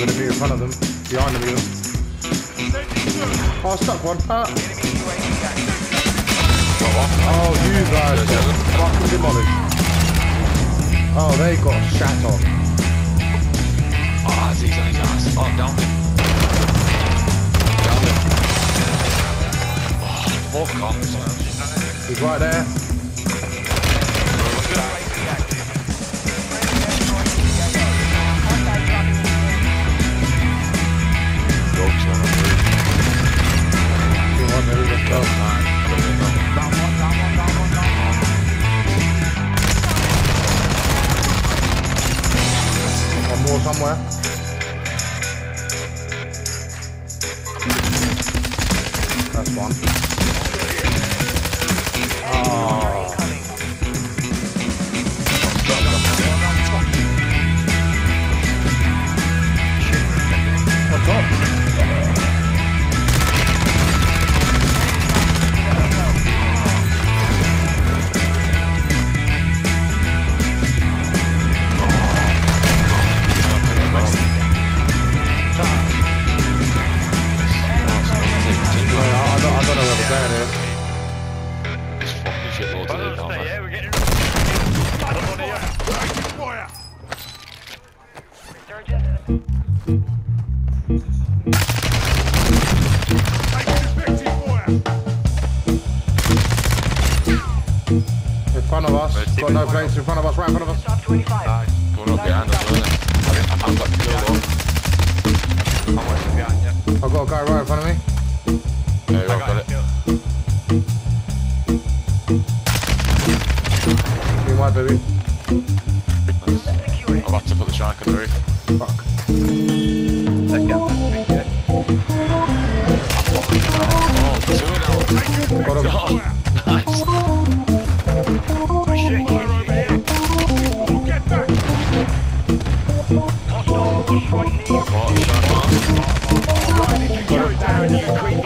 They're gonna be in front of them. Behind them even. Oh, stuck one. Ah. Oh, you guys got fucking demolished. Oh, they got shat on. Ah, he's on his ass. Oh, down him. Down him. Oh, fuck off. He's right there. Dogs on the go. One more somewhere. That's one. Oh. I don't know where the going is. There's fucking shitloads of them down Stay there. here, we're getting In front of us. Got no plates in front of us, right in front of us. Top 25. Aye, going up behind us, isn't it? It. Be my baby. Nice. I've had to put the shark on the roof. Fuck. Let's get that. Oh, two now. Got him. God, nice. Shit, shit, shit, What, shark on? Down